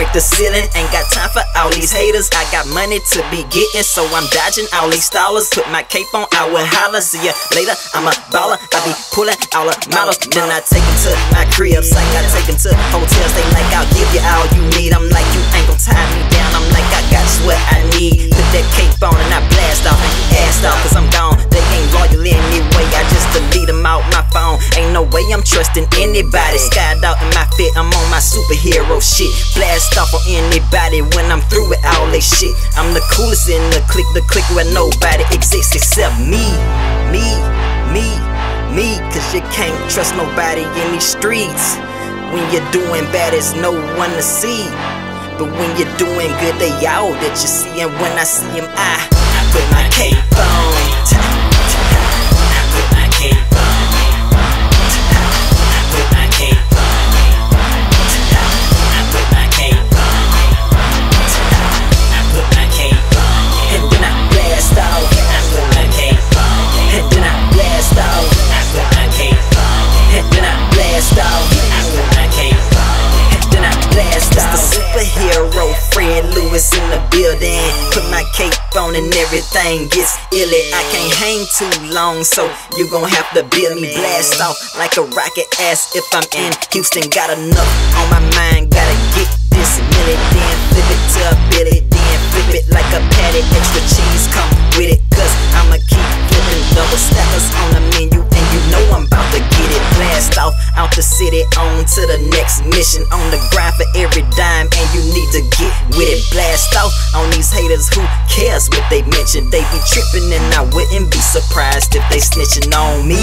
break the ceiling. Ain't got time for all these haters. I got money to be getting, so I'm dodging all these stallers. Put my cape on, I will holler. See ya later, I'm a baller. I be pulling all the models. Then I take them to my crib. Psych, I take them to hotels. They like, I'll give you all you need. I'm like, you ain't gon' tie me down. I'm like, I got what I need. Put that cape on and I blast off. And asked off, cause I'm gone. They ain't loyal anyway. I just delete them out my phone. Ain't no way I'm trusting anybody. Out in my fit, I'm on my superhero shit. Blast off on anybody when I'm through with all this shit. I'm the coolest in the clique, the clique where nobody exists except me. Me, me, me. Cause you can't trust nobody in these streets. When you're doing bad, there's no one to see. But when you're doing good, they all that you see. And when I see them, I, I put my cape on. Cape on and everything gets illy. I can't hang too long, so you gon' have to build me blast off like a rocket ass if I'm in Houston. Got enough on my mind, gotta get this milli, then flip it to a billy, then flip it like a patty. Extra cheese come with it, cause I'ma keep flipping double stackers on the menu, and you know I'm the city on to the next mission. On the grind for every dime, and you need to get with it. Blast off on these haters, who cares what they mention? They be tripping, and I wouldn't be surprised if they snitching on me,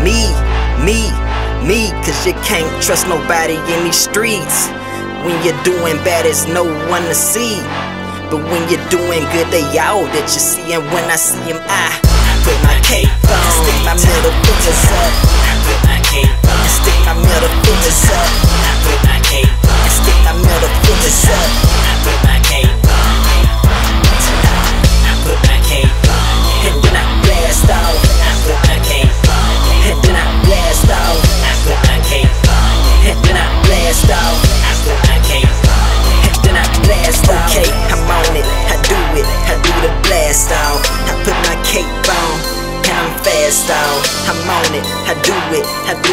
me, me, me. Cause you can't trust nobody in these streets. When you're doing bad, it's no one to see. But when you're doing good, they all that you see. And when I see them, I, put my cape on. Stick my middle fingers up.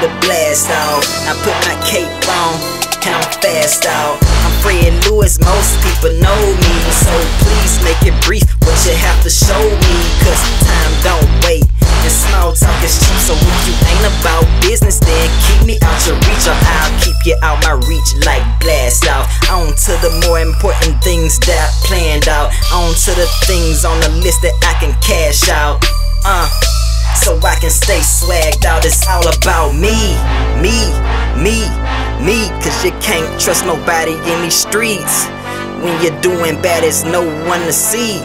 The blast off. I put my cape on. And I'm fast out. I'm Fred Lewis, most people know me. So please make it brief what you have to show me. Cause time don't wait. And small talk is cheap. So if you ain't about business, then keep me out your reach. Or I'll keep you out my reach like blast off. On to the more important things that I planned out. On to the things on the list that I can cash out. Uh so I can stay swagged out. It's all about me, me, me, me. Cause you can't trust nobody in these streets. When you're doing bad, it's no one to see.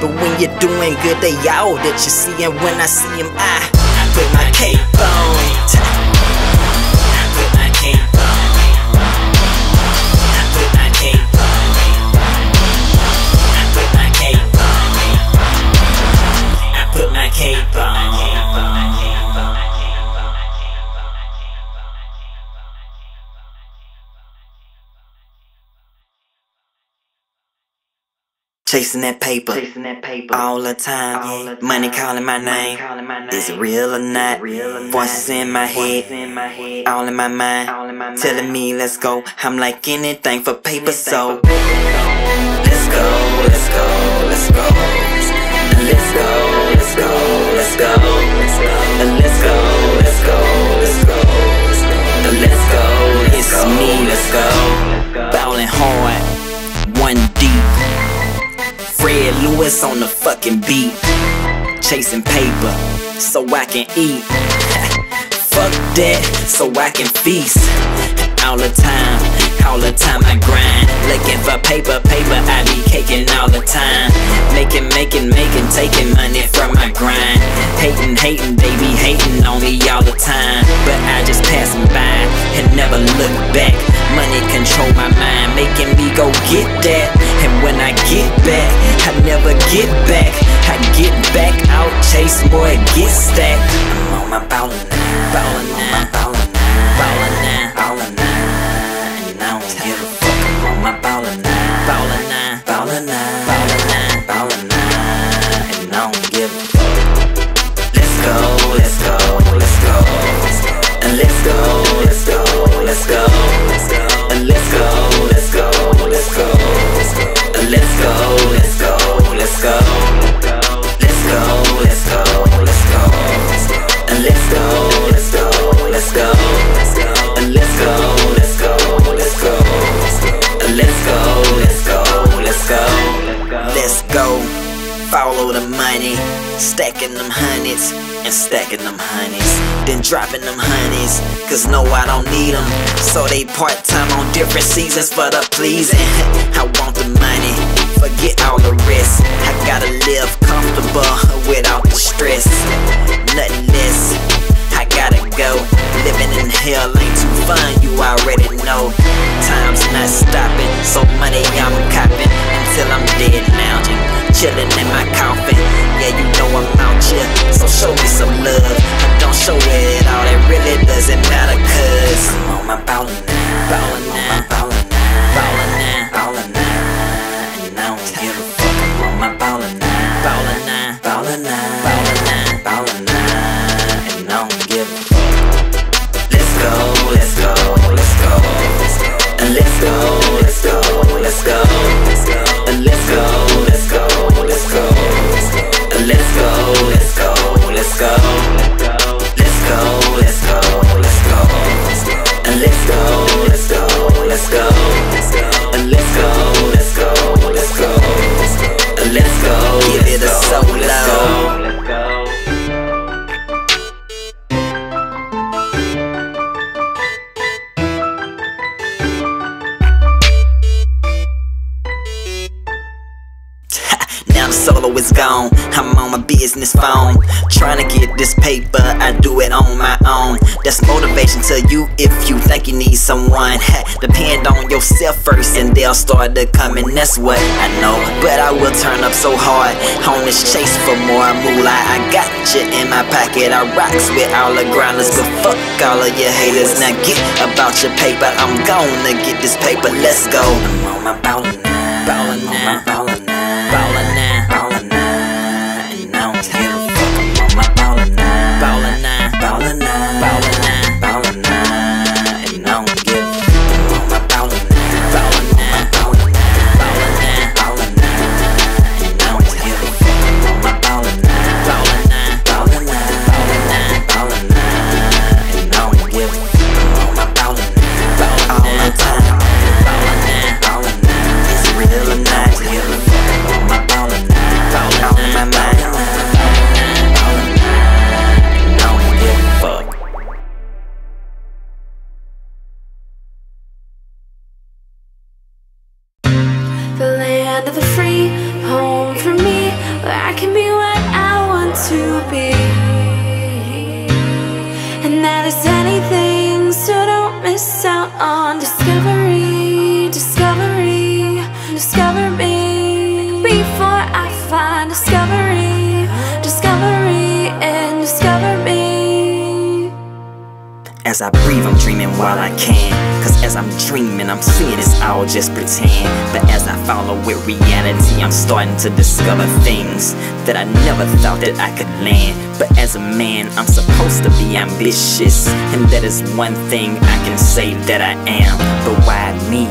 But when you're doing good, they all that you see. And when I see them, I, put my cape on. Chasing that paper, Chasing that paper. all the time. All the Money time. calling my Money name. calling my Is it real or not? real or Voices not? in my head, in my head. all in my mind, All in my telling me let's go. I'm like anything for paper, Anything so for paper. let's go, let's go, let's go. Let's go, let's go, let's go. Let's go, Lewis on the fucking beat. Chasing paper so I can eat. Fuck that so I can feast. All the time, all the time I grind. Looking for paper, paper, I be caking all the time. Making, making, making, taking money from my grind. Hating, hating, they be hating on me all the time. But I just pass them by and never look back. Money control my go get that. And when I get back, I never get back. I get back out, chase boy, get stacked. I'm on my ballin' ballin' now, ballin' ballin' dropping them honeys, cause no, I don't need them. So they part time on different seasons for the pleasing. I want the money, forget all the rest. I gotta live comfortable without the stress. Nothing less. Living in hell ain't too fun, you already know. Time's not stopping, so money I'm copping until I'm dead lounging. Chilling in my coffin, yeah, you know I'm out here, so show me some love. I don't show it all, it really doesn't matter, cause I'm on my ballin' now, ballin' now, someone. Depend on yourself first and they'll start to come and that's what I know. But I will turn up so hard on this chase for more moolah. I got you in my pocket. I rocks with all the grinders, but fuck all of your haters. Now get about your paper. I'm gonna get this paper. Let's go. I'm on my ballin'. Ballin'. Ballin' land of the free, home for me, where I can be what I want to be. As I breathe, I'm dreaming while I can. Cause as I'm dreaming, I'm seeing it's all just pretend. But as I follow with reality, I'm starting to discover things that I never thought that I could land. But as a man, I'm supposed to be ambitious. And that is one thing I can say that I am. But why me?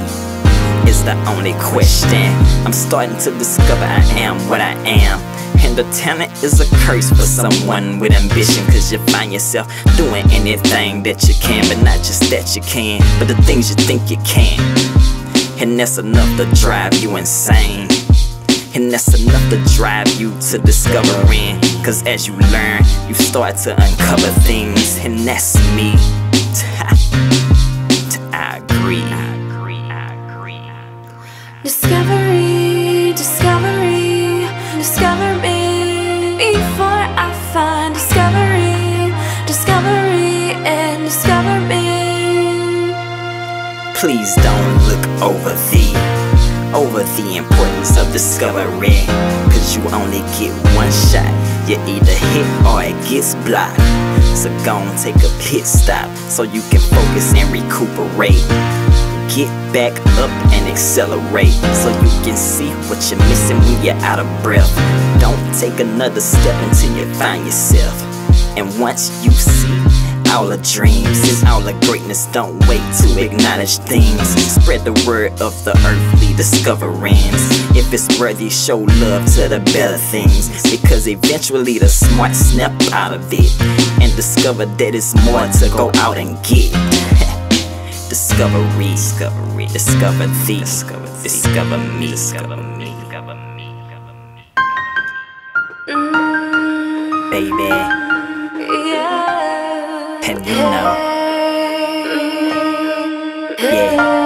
Is the only question. I'm starting to discover I am what I am. And the talent is a curse for someone with ambition. Cause you find yourself doing anything that you can But not just that you can, but the things you think you can. And that's enough to drive you insane. And that's enough to drive you to discovering. Cause as you learn, you start to uncover things. And that's me Please don't look over the over the importance of discovery Cause you only get one shot. You either hit or it gets blocked. So gon' take a pit stop So you can focus and recuperate. Get back up and accelerate So you can see what you're missing when you're out of breath. Don't take another step until you find yourself. And once you see all the dreams and all the greatness. Don't wait to acknowledge things. Spread the word of the earthly discoverings if it's worthy show love to the better things. Because eventually the smart snap out of it. And discover that it's more to go out and get. Discovery discovery discover thee. Discover, discover me discover me discover me. Mm. baby. Know, yeah.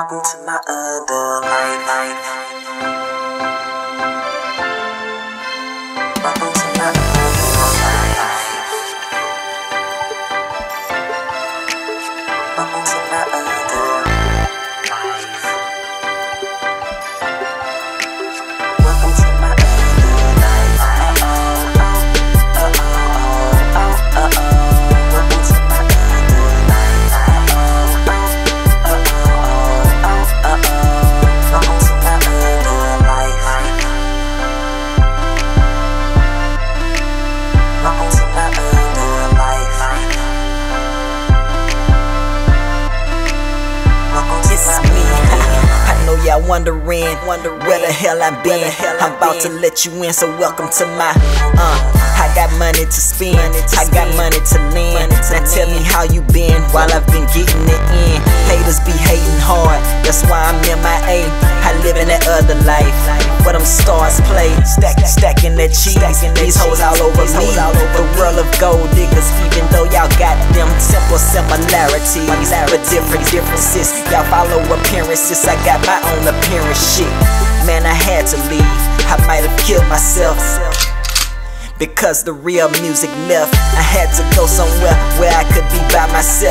Welcome to my other life. Been. I'm about to let you in, so welcome to my. Uh, I got money to spend, I got money to lend. Now tell me how you been while I've been getting it in. Haters be hating hard, that's why I'm MIA. I live in that other life, where them stars play. Stack, stacking that cheese, these hoes all over me. The world of gold diggers, even though y'all got them simple similarities, but different differences. Y'all follow appearances, I got my own appearance shit. Man, I had to leave, I might have killed myself. Because the real music left, I had to go somewhere where I could be by myself.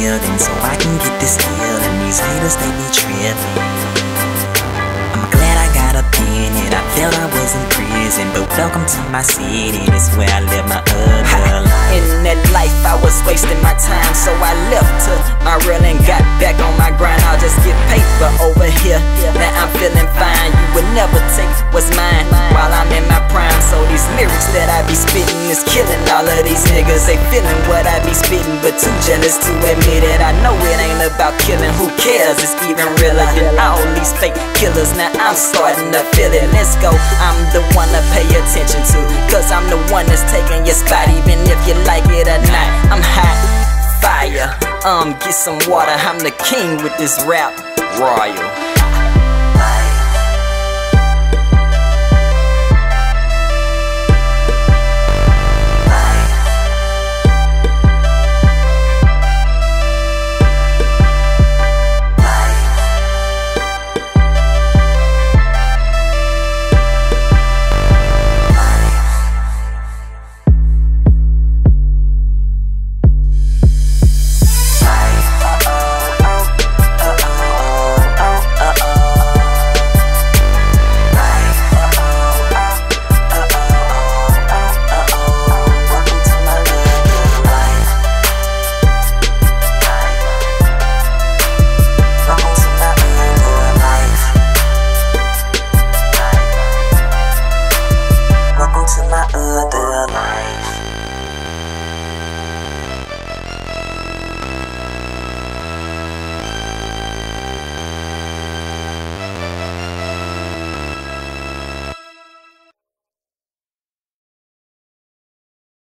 Building so I can get this deal. And these haters, they be tripping. I'm I felt I was in prison, but welcome to my city. This where I live my other life. In that life, I was wasting my time, so I left to my real and got back on my grind. I'll just get paper over here. Now I'm feeling fine. You would never take what's mine while I'm in my prime. So these lyrics that I be spitting is killing all of these niggas. They feeling what I be spitting, but too jealous to admit it. I know it ain't about killing. Who cares? It's even realer than all these fake killers. Now I'm starting to feel. Let's go. I'm the one to pay attention to. Cause I'm the one that's taking your spot, even if you like it or not. I'm hot, fire. Um, get some water. I'm the king with this rap. Royal.